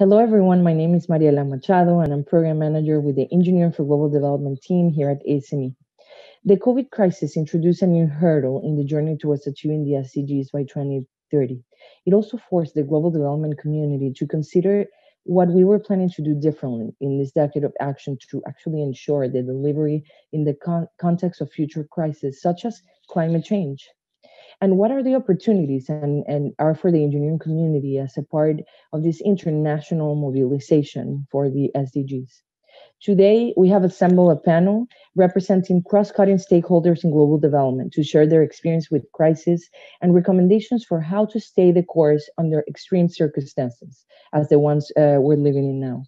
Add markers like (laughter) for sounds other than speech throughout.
Hello, everyone. My name is Mariela Machado, and I'm Program Manager with the Engineering for Global Development team here at ASME. The COVID crisis introduced a new hurdle in the journey towards achieving the SDGs by 2030. It also forced the global development community to consider what we were planning to do differently in this decade of action to actually ensure the delivery in the con- context of future crises, such as climate change and what are the opportunities and, and are for the engineering community as a part of this international mobilization for the SDGs. Today, we have assembled a panel representing cross-cutting stakeholders in global development to share their experience with crisis and recommendations for how to stay the course under extreme circumstances, as the ones uh, we're living in now.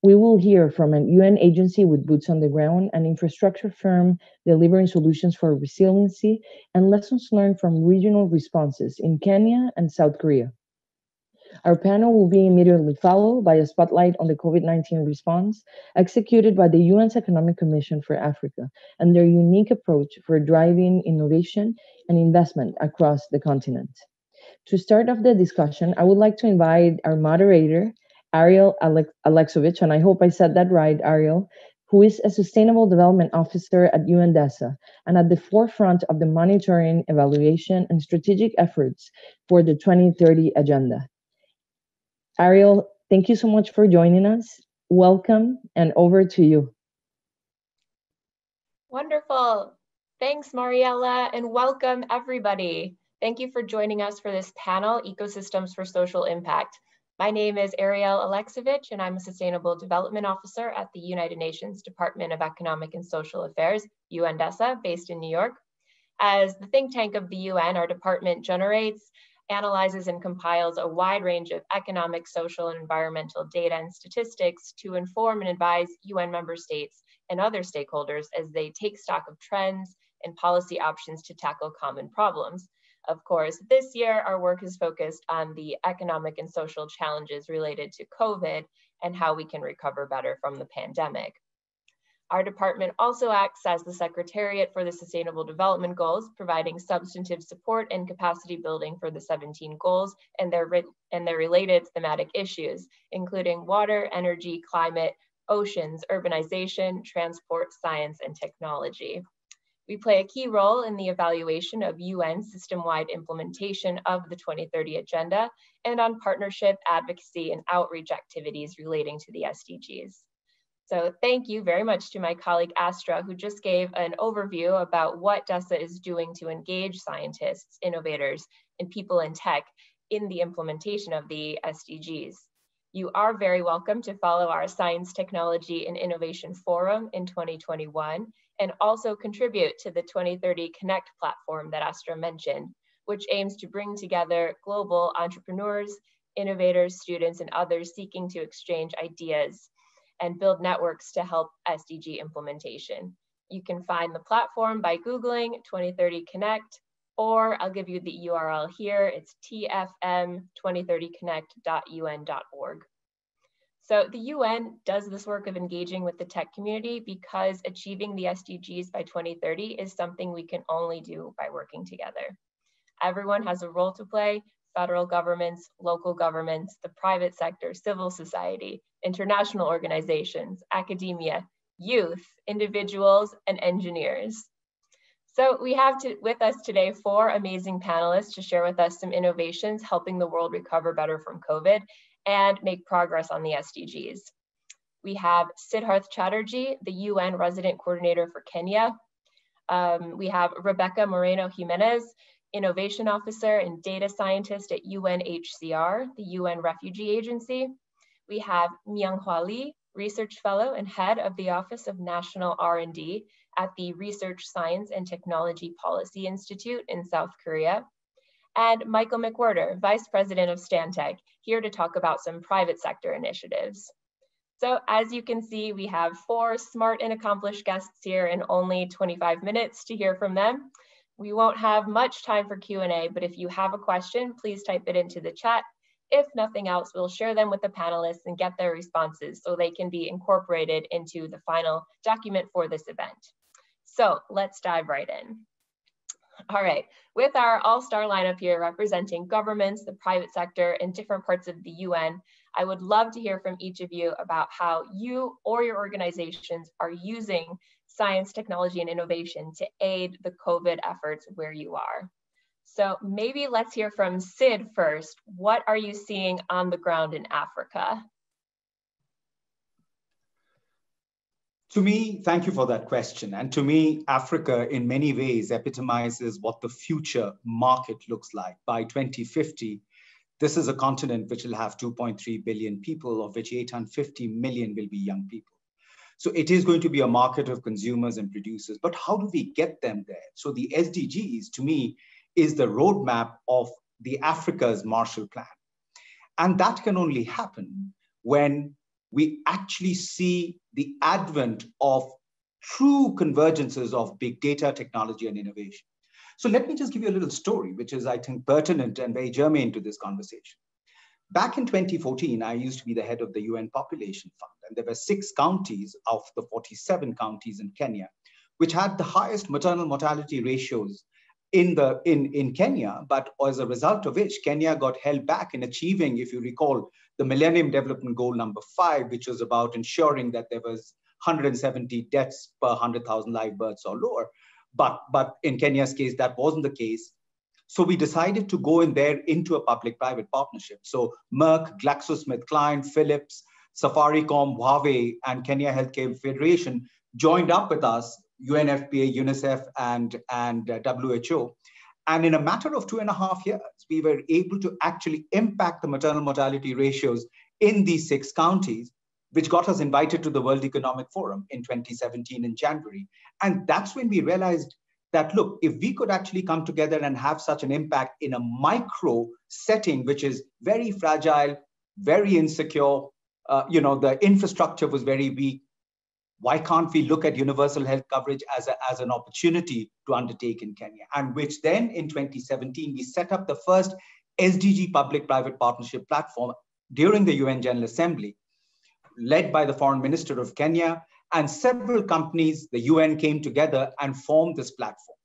We will hear from an UN agency with boots on the ground, an infrastructure firm delivering solutions for resiliency, and lessons learned from regional responses in Kenya and South Korea. Our panel will be immediately followed by a spotlight on the COVID 19 response executed by the UN's Economic Commission for Africa and their unique approach for driving innovation and investment across the continent. To start off the discussion, I would like to invite our moderator, Ariel Alex- Alexovich, and I hope I said that right, Ariel, who is a Sustainable Development Officer at UNDESA and at the forefront of the monitoring, evaluation, and strategic efforts for the 2030 Agenda. Ariel, thank you so much for joining us. Welcome, and over to you. Wonderful. Thanks, Mariela, and welcome everybody. Thank you for joining us for this panel, Ecosystems for Social Impact. My name is Ariel Alexovich, and I'm a Sustainable Development Officer at the United Nations Department of Economic and Social Affairs, UNDESA, based in New York. As the think tank of the UN, our department generates, analyzes, and compiles a wide range of economic, social, and environmental data and statistics to inform and advise UN member states and other stakeholders as they take stock of trends and policy options to tackle common problems. Of course, this year our work is focused on the economic and social challenges related to COVID and how we can recover better from the pandemic. Our department also acts as the Secretariat for the Sustainable Development Goals, providing substantive support and capacity building for the 17 goals and their, and their related thematic issues, including water, energy, climate, oceans, urbanization, transport, science, and technology. We play a key role in the evaluation of UN system-wide implementation of the 2030 Agenda and on partnership, advocacy, and outreach activities relating to the SDGs. So thank you very much to my colleague Astra, who just gave an overview about what DESA is doing to engage scientists, innovators, and people in tech in the implementation of the SDGs. You are very welcome to follow our Science, Technology, and Innovation Forum in 2021 and also contribute to the 2030 Connect platform that Astra mentioned, which aims to bring together global entrepreneurs, innovators, students, and others seeking to exchange ideas and build networks to help SDG implementation. You can find the platform by Googling 2030 Connect, or I'll give you the URL here. It's tfm2030connect.un.org. So the UN does this work of engaging with the tech community because achieving the SDGs by 2030 is something we can only do by working together. Everyone has a role to play, federal governments, local governments, the private sector, civil society, international organizations, academia, youth, individuals, and engineers. So we have to, with us today four amazing panelists to share with us some innovations helping the world recover better from COVID and make progress on the SDGs. We have Siddharth Chatterjee, the UN resident coordinator for Kenya. Um, we have Rebecca Moreno Jimenez, innovation officer and data scientist at UNHCR, the UN Refugee Agency. We have Myunghwa Lee, research fellow and head of the Office of National R&D at the Research Science and Technology Policy Institute in South Korea and Michael McWhirter, Vice President of Stantec, here to talk about some private sector initiatives. So as you can see, we have four smart and accomplished guests here and only 25 minutes to hear from them. We won't have much time for Q&A, but if you have a question, please type it into the chat. If nothing else, we'll share them with the panelists and get their responses so they can be incorporated into the final document for this event. So let's dive right in. All right, with our all-star lineup here representing governments, the private sector, and different parts of the UN, I would love to hear from each of you about how you or your organizations are using science, technology, and innovation to aid the COVID efforts where you are. So maybe let's hear from Sid first. What are you seeing on the ground in Africa? To me, thank you for that question. And to me, Africa in many ways epitomizes what the future market looks like. By 2050, this is a continent which will have 2.3 billion people, of which 850 million will be young people. So it is going to be a market of consumers and producers. But how do we get them there? So the SDGs, to me, is the roadmap of the Africa's Marshall Plan. And that can only happen when we actually see the advent of true convergences of big data, technology, and innovation. So let me just give you a little story, which is, I think, pertinent and very germane to this conversation. Back in 2014, I used to be the head of the UN Population Fund, and there were six counties of the 47 counties in Kenya, which had the highest maternal mortality ratios in, the, in, in Kenya, but as a result of which, Kenya got held back in achieving, if you recall, the Millennium Development Goal number five, which was about ensuring that there was 170 deaths per 100,000 live births or lower. But, but in Kenya's case, that wasn't the case. So we decided to go in there into a public-private partnership. So Merck, GlaxoSmithKline, Philips, Safaricom, Huawei, and Kenya Healthcare Federation joined up with us UNFPA, UNICEF, and, and uh, WHO. And in a matter of two and a half years, we were able to actually impact the maternal mortality ratios in these six counties, which got us invited to the World Economic Forum in 2017 in January. And that's when we realized that, look, if we could actually come together and have such an impact in a micro setting, which is very fragile, very insecure, uh, you know, the infrastructure was very weak, why can't we look at universal health coverage as, a, as an opportunity to undertake in Kenya? And which then in 2017, we set up the first SDG public-private partnership platform during the UN General Assembly, led by the foreign minister of Kenya, and several companies, the UN came together and formed this platform.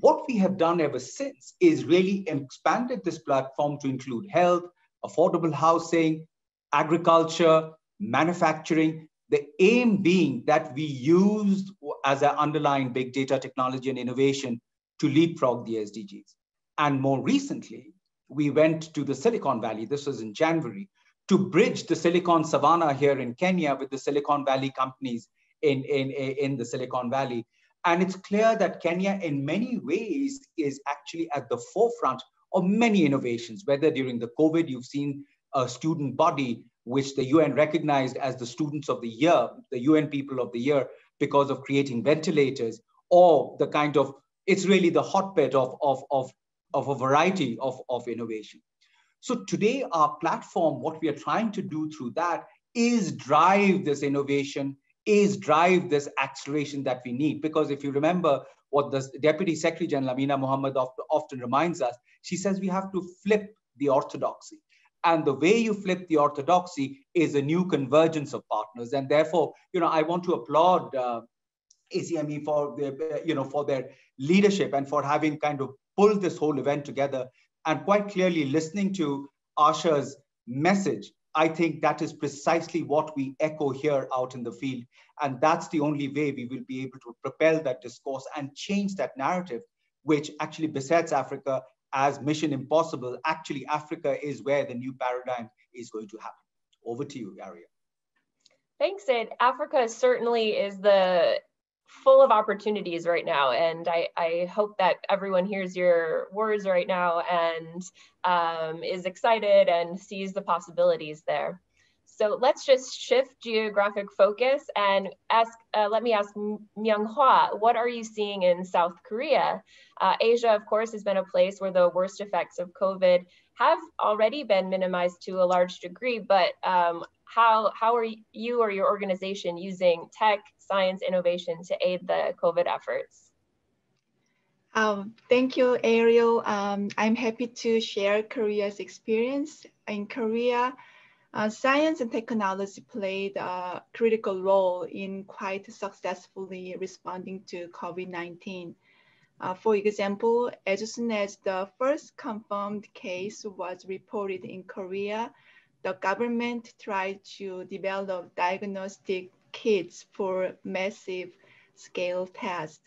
What we have done ever since is really expanded this platform to include health, affordable housing, agriculture, manufacturing, the aim being that we used as an underlying big data technology and innovation to leapfrog the SDGs. And more recently, we went to the Silicon Valley, this was in January, to bridge the Silicon Savannah here in Kenya with the Silicon Valley companies in, in, in the Silicon Valley. And it's clear that Kenya, in many ways, is actually at the forefront of many innovations, whether during the COVID, you've seen a student body which the UN recognized as the students of the year, the UN people of the year, because of creating ventilators, or the kind of, it's really the hotbed of, of, of, of a variety of, of innovation. So today, our platform, what we are trying to do through that is drive this innovation, is drive this acceleration that we need. Because if you remember what the Deputy Secretary General Amina Mohammed often reminds us, she says we have to flip the orthodoxy. And the way you flip the orthodoxy is a new convergence of partners. And therefore, you know, I want to applaud uh, ASME for their, you know, for their leadership and for having kind of pulled this whole event together and quite clearly listening to Asha's message. I think that is precisely what we echo here out in the field. And that's the only way we will be able to propel that discourse and change that narrative, which actually besets Africa as mission impossible, actually Africa is where the new paradigm is going to happen. Over to you, Aria. Thanks, Ed. Africa certainly is the full of opportunities right now. And I, I hope that everyone hears your words right now and um, is excited and sees the possibilities there. So let's just shift geographic focus and ask, uh, let me ask Myung Hwa, what are you seeing in South Korea? Uh, Asia, of course, has been a place where the worst effects of COVID have already been minimized to a large degree, but um, how, how are you or your organization using tech, science, innovation to aid the COVID efforts? Um, thank you, Ariel. Um, I'm happy to share Korea's experience. In Korea, uh, science and technology played a critical role in quite successfully responding to COVID-19. Uh, for example, as soon as the first confirmed case was reported in Korea, the government tried to develop diagnostic kits for massive scale tests.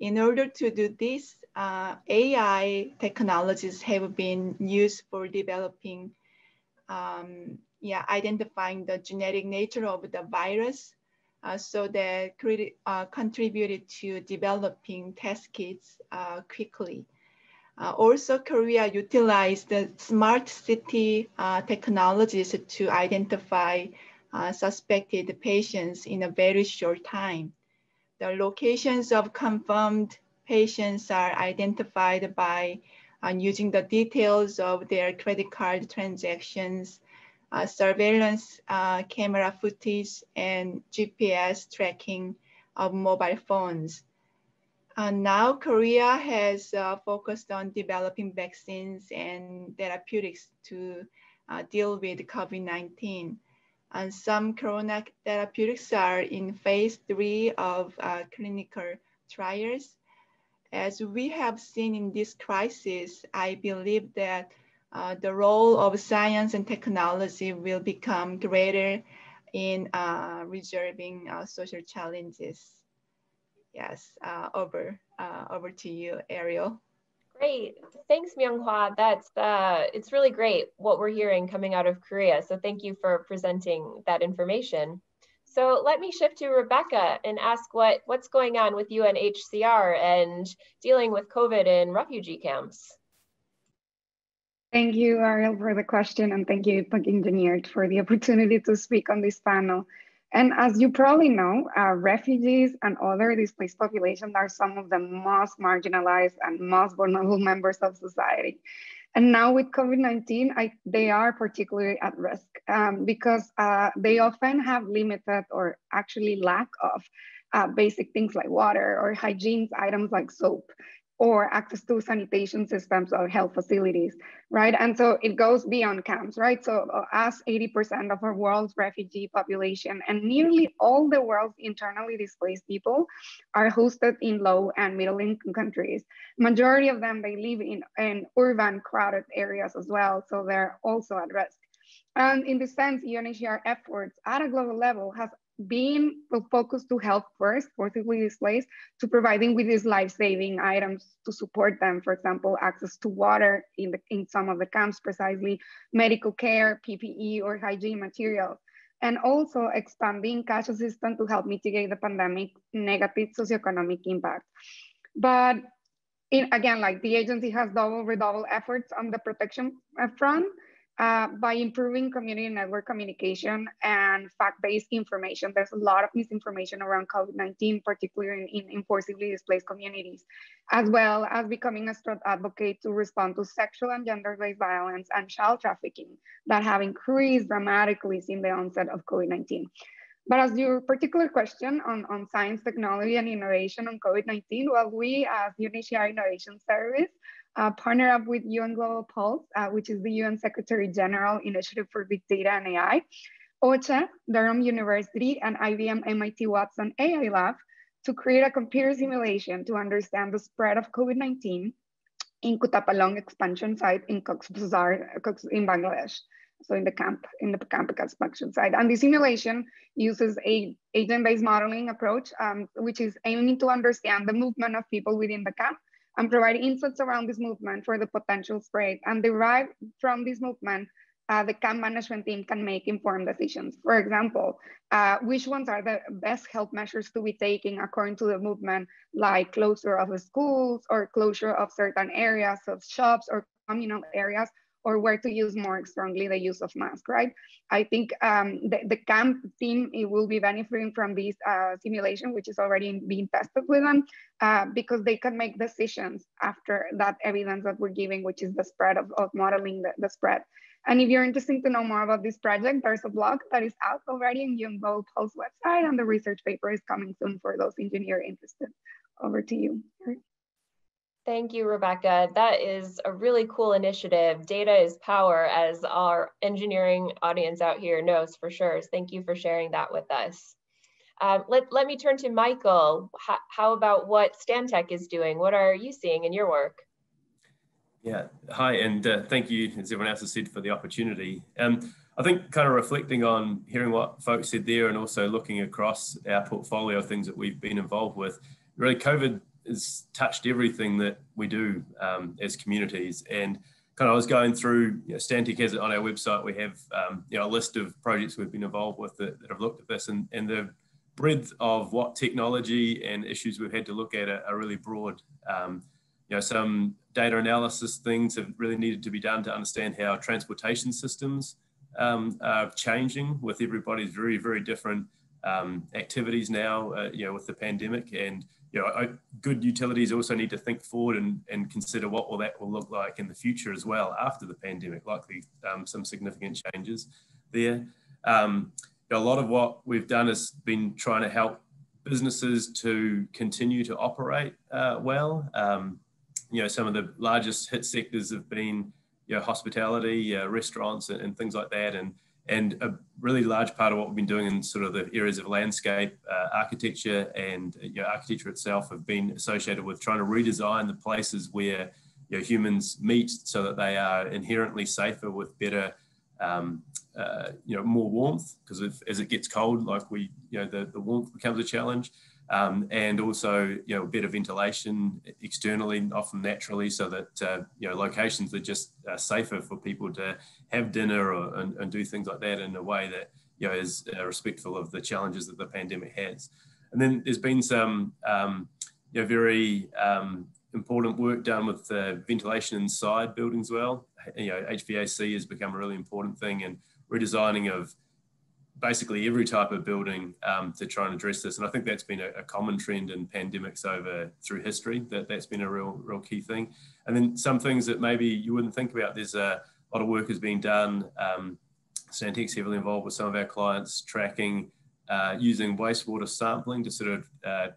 In order to do this, uh, AI technologies have been used for developing, um, yeah, identifying the genetic nature of the virus. Uh, so that uh, contributed to developing test kits uh, quickly. Uh, also, Korea utilized the smart city uh, technologies to identify suspected patients in a very short time. The locations of confirmed patients are identified by uh, using the details of their credit card transactions, uh, surveillance uh, camera footage, and GPS tracking of mobile phones. And now Korea has uh, focused on developing vaccines and therapeutics to uh, deal with COVID-19. And some corona therapeutics are in phase three of uh, clinical trials. As we have seen in this crisis, I believe that uh, the role of science and technology will become greater in uh, resolving uh, social challenges. Yes, uh, over, uh, over to you, Ariel. Great, thanks Myunghwa. That's uh, it's really great what we're hearing coming out of Korea. So thank you for presenting that information. So let me shift to Rebecca and ask what, what's going on with UNHCR and dealing with COVID in refugee camps. Thank you, Ariel, for the question, and thank you, Puck Engineered, for the opportunity to speak on this panel. And as you probably know, uh, refugees and other displaced populations are some of the most marginalized and most vulnerable (laughs) members of society. And now with COVID-19, they are particularly at risk um, because uh, they often have limited or actually lack of uh, basic things like water or hygiene items like soap or access to sanitation systems or health facilities, right? And so it goes beyond camps, right? So uh, as 80% of our world's refugee population and nearly all the world's internally displaced people are hosted in low and middle income countries. Majority of them, they live in, in urban crowded areas as well. So they're also at risk. And in this sense, UNHCR efforts at a global level has being focused to help first forcibly displaced to providing with these life-saving items to support them for example access to water in the in some of the camps precisely medical care ppe or hygiene materials. And also expanding cash assistance to help mitigate the pandemic negative socioeconomic impact. But in, again like the agency has double redouble efforts on the protection front uh, by improving community network communication and fact-based information. There's a lot of misinformation around COVID-19, particularly in, in forcibly displaced communities, as well as becoming a strong advocate to respond to sexual and gender-based violence and child trafficking that have increased dramatically since the onset of COVID-19. But as your particular question on, on science, technology, and innovation on COVID-19, well, we as UNHCR Innovation Service uh, partner up with UN Global Pulse, uh, which is the UN Secretary General Initiative for Big Data and AI, OCHA, Durham University, and IBM MIT Watson AI Lab to create a computer simulation to understand the spread of COVID-19 in Kutupalong expansion site in Cox's Bazar in Bangladesh. So in the camp, in the camp expansion site. And the simulation uses a agent-based modeling approach, um, which is aiming to understand the movement of people within the camp and provide insights around this movement for the potential spread. And derived from this movement, uh, the camp management team can make informed decisions. For example, uh, which ones are the best health measures to be taken according to the movement, like closure of schools or closure of certain areas of shops or communal areas or where to use more strongly the use of mask, right? I think um, the, the camp team it will be benefiting from this uh, simulation, which is already being tested with them, uh, because they can make decisions after that evidence that we're giving, which is the spread of, of modeling the, the spread. And if you're interested to know more about this project, there's a blog that is out already in UN Global Pulse website, and the research paper is coming soon for those engineer interested. Over to you. Thank you, Rebecca. That is a really cool initiative. Data is power, as our engineering audience out here knows for sure. Thank you for sharing that with us. Um, let, let me turn to Michael. How, how about what Stantec is doing? What are you seeing in your work? Yeah, hi, and uh, thank you, as everyone else has said, for the opportunity. Um, I think kind of reflecting on hearing what folks said there and also looking across our portfolio of things that we've been involved with, really COVID has touched everything that we do um, as communities. And kind of I was going through, you know, Stantec has it on our website, we have um, you know, a list of projects we've been involved with that, that have looked at this and, and the breadth of what technology and issues we've had to look at are, are really broad. Um, you know, some data analysis things have really needed to be done to understand how transportation systems um, are changing with everybody's very, very different um, activities now, uh, you know, with the pandemic. And, you know, good utilities also need to think forward and, and consider what will that will look like in the future as well after the pandemic, likely um, some significant changes there. Um, a lot of what we've done has been trying to help businesses to continue to operate uh, well. Um, you know, some of the largest hit sectors have been, you know, hospitality, uh, restaurants, and, and, things like that. And and a really large part of what we've been doing in sort of the areas of landscape uh, architecture and you know, architecture itself have been associated with trying to redesign the places where you know, humans meet so that they are inherently safer with better um, uh, you know more warmth because as it gets cold like we you know the, the warmth becomes a challenge um, and also you know a bit of ventilation externally, often naturally, so that uh, you know locations are just uh, safer for people to have dinner or, and, and, do things like that in a way that you know is uh, respectful of the challenges that the pandemic has. And then there's been some um, you know very um, important work done with ventilation inside buildings. Well, you know HVAC has become a really important thing and redesigning of basically every type of building um, to try and address this. And I think that's been a, a, common trend in pandemics over through history. That that's been a real real key thing. And then some things that maybe you wouldn't think about. There's a lot of work has been done. Um, Stantec's heavily involved with some of our clients tracking uh, using wastewater sampling to sort of uh,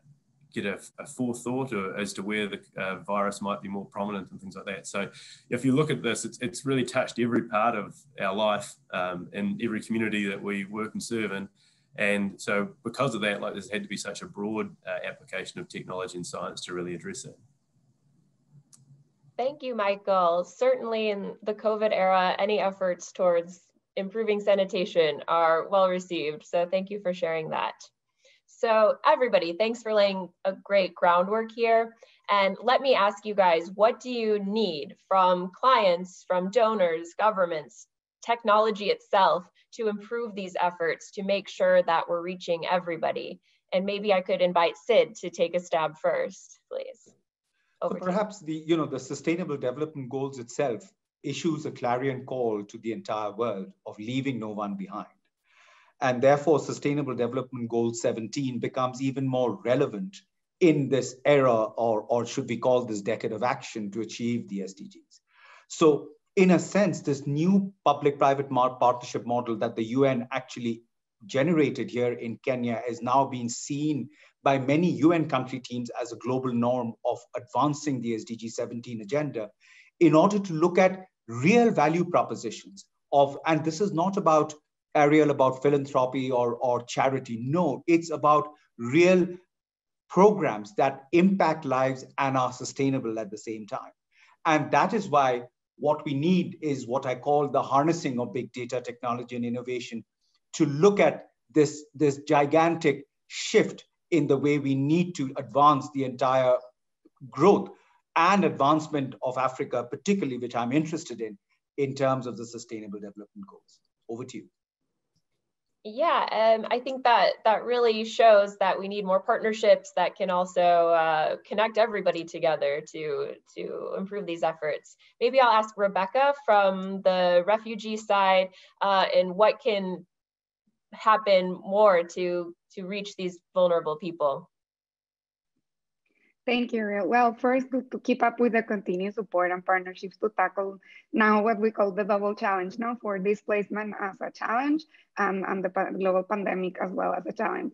get a, a forethought as to where the uh, virus might be more prominent and things like that. So if you look at this, it's, it's really touched every part of our life um, in every community that we work and serve in. And so because of that, like there's had to be such a broad uh, application of technology and science to really address it. Thank you, Michael. Certainly in the COVID era, any efforts towards improving sanitation are well received. So thank you for sharing that. So everybody, thanks for laying a great groundwork here. And let me ask you guys, what do you need from clients, from donors, governments, technology itself to improve these efforts to make sure that we're reaching everybody? And maybe I could invite Sid to take a stab first, please. Over so perhaps the, you know, the Sustainable Development Goals itself issues a clarion call to the entire world of leaving no one behind. And therefore, Sustainable Development Goal 17 becomes even more relevant in this era, or, or should we call this decade of action to achieve the SDGs. So, in a sense, this new public private partnership model that the UN actually generated here in Kenya is now being seen by many UN country teams as a global norm of advancing the SDG 17 agenda in order to look at real value propositions of, and this is not about Ariel about philanthropy or, or charity. No, it's about real programs that impact lives and are sustainable at the same time. And that is why what we need is what I call the harnessing of big data technology and innovation to look at this, this gigantic shift in the way we need to advance the entire growth and advancement of Africa, particularly, which I'm interested in, in terms of the sustainable development goals. Over to you. Yeah, um, I think that that really shows that we need more partnerships that can also uh, connect everybody together to to improve these efforts. Maybe I'll ask Rebecca from the refugee side, uh, and what can happen more to to reach these vulnerable people. Thank you, Ariel. Well, first, to, keep up with the continued support and partnerships to tackle now what we call the double challenge now for displacement as a challenge um, and the global pandemic as well as a challenge.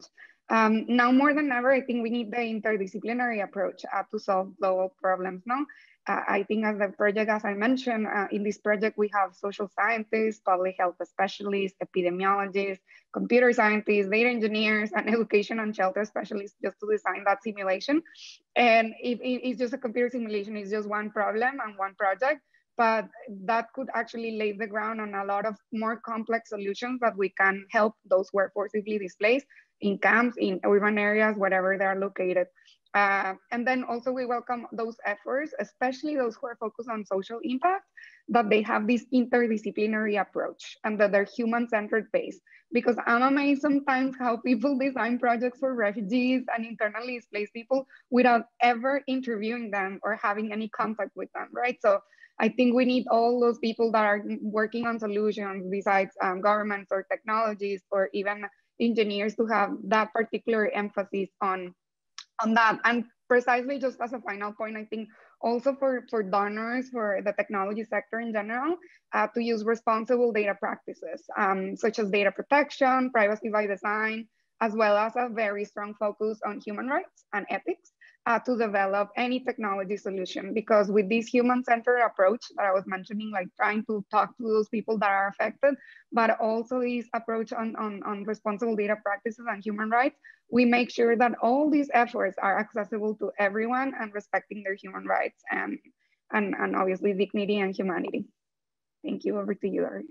Um, now more than ever, I think we need the interdisciplinary approach uh, to solve global problems now. Uh, I think as the project, as I mentioned, uh, in this project, we have social scientists, public health specialists, epidemiologists, computer scientists, data engineers, and (laughs) education and shelter specialists just to design that simulation. And if it's just a computer simulation, it's just one problem and one project, but that could actually lay the ground on a lot of more complex solutions that we can help those who are forcibly displaced in camps, in urban areas, wherever they're located. Uh, and then also we welcome those efforts, especially those who are focused on social impact, that they have this interdisciplinary approach and that they're human-centered based. Because I'm amazed sometimes how people (laughs) design projects for refugees and internally displaced people without ever interviewing them or having any contact with them, right? So I think we need all those people that are working on solutions besides um, governments or technologies or even engineers to have that particular emphasis on on that. And precisely just as a final point, I think also for, for donors, for the technology sector in general, uh, to use responsible data practices, um, such as data protection, privacy by design, as well as a very strong focus on human rights and ethics uh, to develop any technology solution. Because with this human-centered approach that I was mentioning, like trying to talk to those people that are affected, but also this approach on, on, on responsible data practices and human rights, we make sure that all these efforts are accessible to everyone and respecting their human rights and, and, and obviously dignity and humanity. Thank you, over to you, Ari.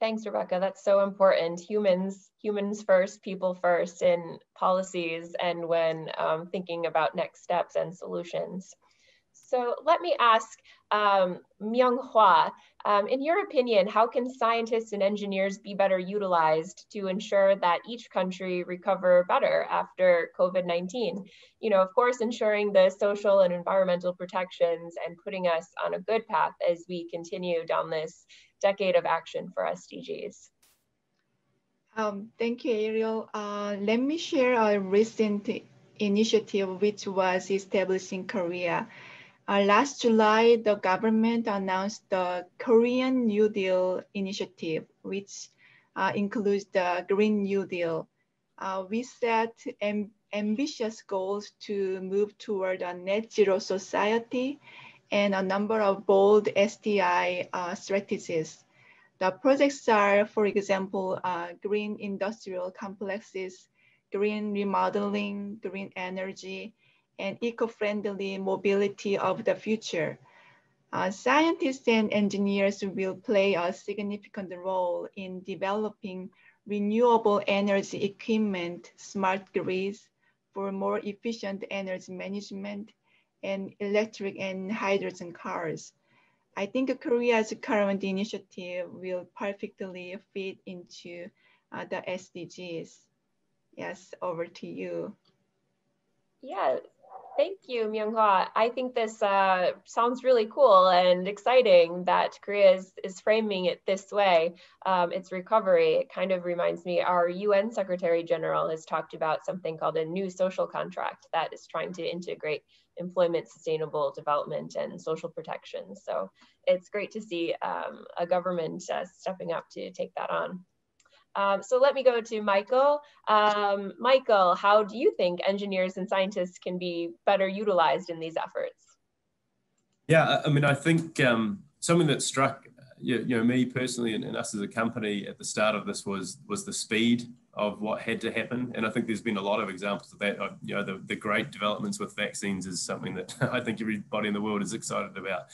Thanks, Rebecca. That's so important. Humans, humans first, people first in policies and when um, thinking about next steps and solutions. So let me ask um, Myung Hwa, um, in your opinion, how can scientists and engineers be better utilized to ensure that each country recover better after COVID-19? You know, of course, ensuring the social and environmental protections and putting us on a good path as we continue down this decade of action for SDGs. Um, thank you, Ariel. Uh, let me share a recent initiative which was established in Korea. Uh, last July, the government announced the Korean New Deal initiative, which uh, includes the Green New Deal. Uh, we set am ambitious goals to move toward a net zero society and a number of bold SDI uh, strategies. The projects are, for example, uh, green industrial complexes, green remodeling, green energy, and eco-friendly mobility of the future. Uh, scientists and engineers will play a significant role in developing renewable energy equipment, smart grids for more efficient energy management, and electric and hydrogen cars. I think Korea's current initiative will perfectly fit into uh, the SDGs. Yes, over to you. Yeah, Thank you, Myunghwa. I think this uh, sounds really cool and exciting that Korea is, is framing it this way. Um, its recovery, it kind of reminds me, our UN Secretary General has talked about something called a new social contract that is trying to integrate employment, sustainable development, and social protections. So it's great to see um, a government uh, stepping up to take that on. Um, so let me go to Michael. Um, Michael, how do you think engineers and scientists can be better utilized in these efforts? Yeah, I mean, I think um, something that struck you, know me personally and, and, us as a company at the start of this was was the speed of what had to happen, and I think there's been a lot of examples of that. You know, the, the great developments with vaccines is something that (laughs) I think everybody in the world is excited about.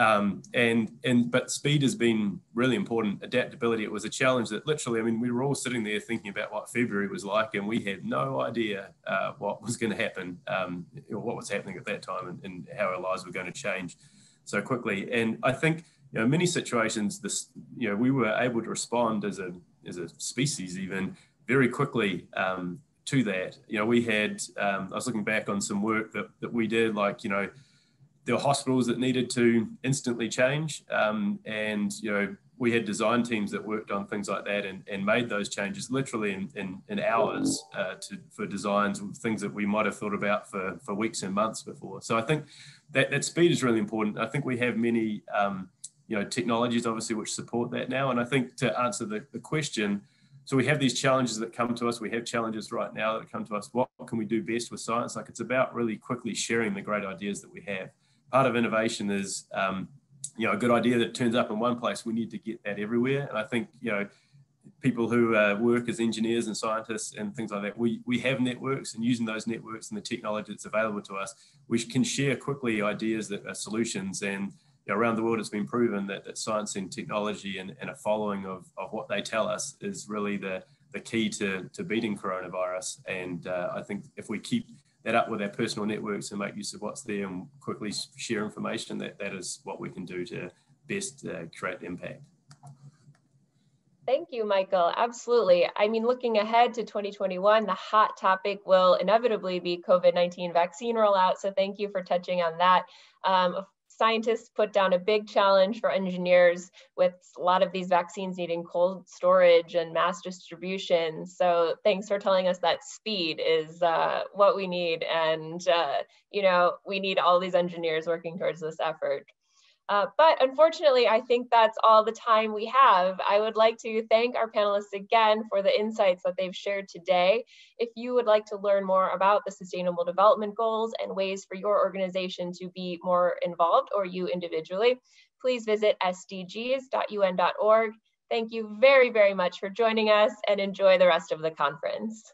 Um, and and but speed has been really important. Adaptability it was a challenge that literally, I mean, we were all sitting there thinking about what February was like, and we had no idea uh, what was going to happen, um, or what was happening at that time, and, and, how our lives were going to change so quickly. And I think you know, many situations, this you know, we were able to respond as a as a species even very quickly um, to that. You know, we had um, I was looking back on some work that that we did, like you know there were hospitals that needed to instantly change, um, and you know we had design teams that worked on things like that and, and made those changes literally in, in, in hours uh, to, for designs things that we might have thought about for, for weeks and months before. So I think that, that speed is really important. I think we have many um, you know technologies obviously which support that now. And I think to answer the, the question, so we have these challenges that come to us. We have challenges right now that come to us. What can we do best with science? Like it's about really quickly sharing the great ideas that we have part of innovation is, um, you know, a good idea that turns up in one place. We need to get that everywhere. And I think, you know, people who uh, work as engineers and scientists and things like that, we, we have networks and using those networks and the technology that's available to us, we can share quickly ideas that are solutions. And you know, around the world, it's been proven that, that science and technology and, and a following of, of what they tell us is really the, the key to, to beating coronavirus. And uh, I think if we keep that up with our personal networks and make use of what's there and quickly share information, that, that is what we can do to best uh, create impact. Thank you, Michael. Absolutely. I mean, looking ahead to 2021, the hot topic will inevitably be COVID-19 vaccine rollout. So thank you for touching on that. Um, scientists put down a big challenge for engineers with a lot of these vaccines needing cold storage and mass distribution. So thanks for telling us that speed is uh, what we need. And, uh, you know, we need all these engineers working towards this effort. Uh, but unfortunately, I think that's all the time we have. I would like to thank our panelists again for the insights that they've shared today. If you would like to learn more about the Sustainable Development Goals and ways for your organization to be more involved or you individually, please visit sdgs.un.org. Thank you very, very much for joining us and enjoy the rest of the conference.